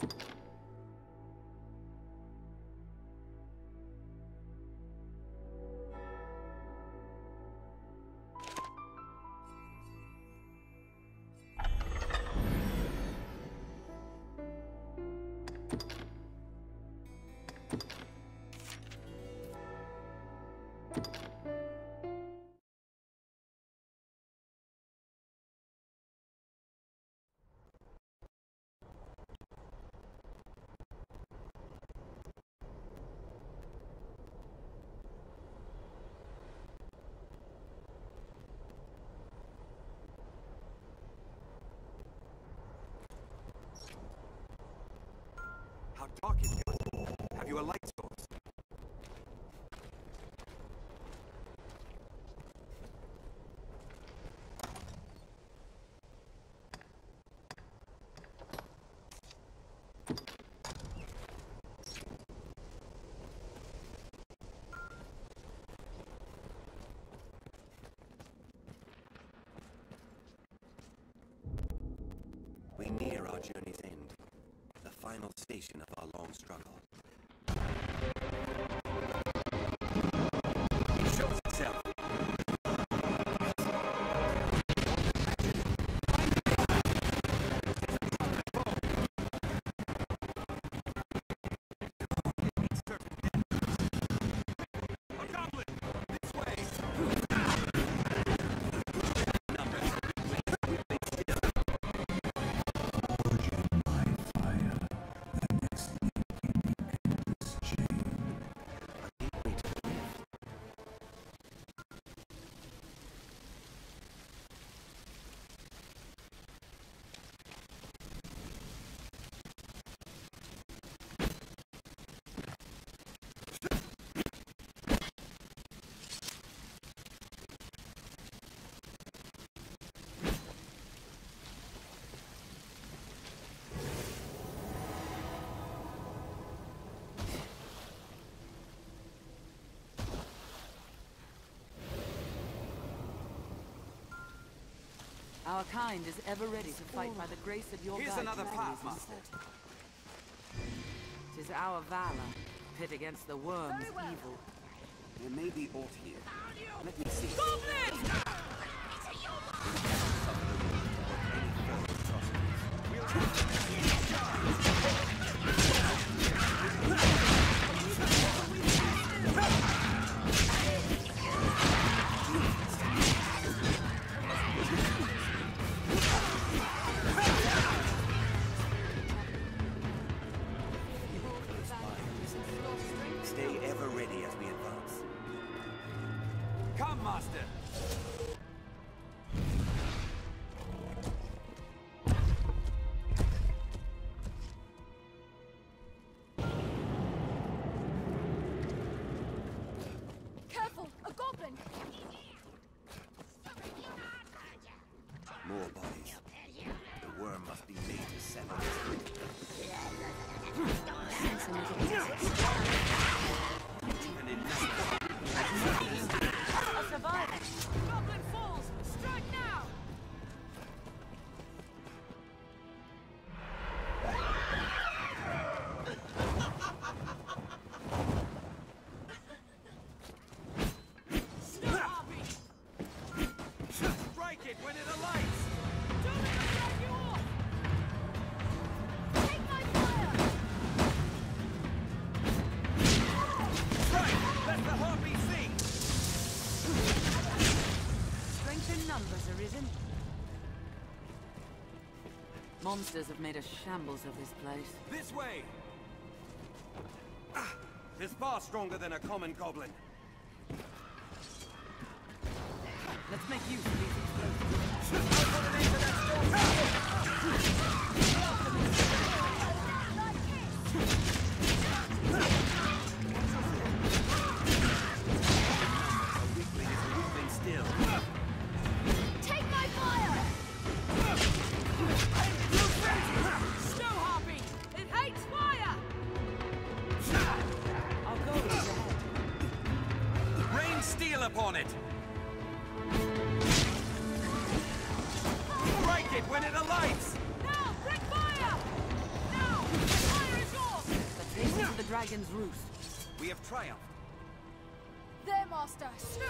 How Have you a light source? We near our journey's end, the final station long struggle. Our kind is ever ready to fight by the grace of your Here's guide, another Hercules path. Master. Tis our valor, pit against the wyrm's evil. There may be aught here. Let Master! Numbers arisen. Monsters have made a shambles of this place. This way! Ah, It's far stronger than a common goblin. upon it. Strike it when it alights! Now, bring fire! Now, the fire is yours! The taste of the dragon's roost. We have triumphed. There, Master. Snoop!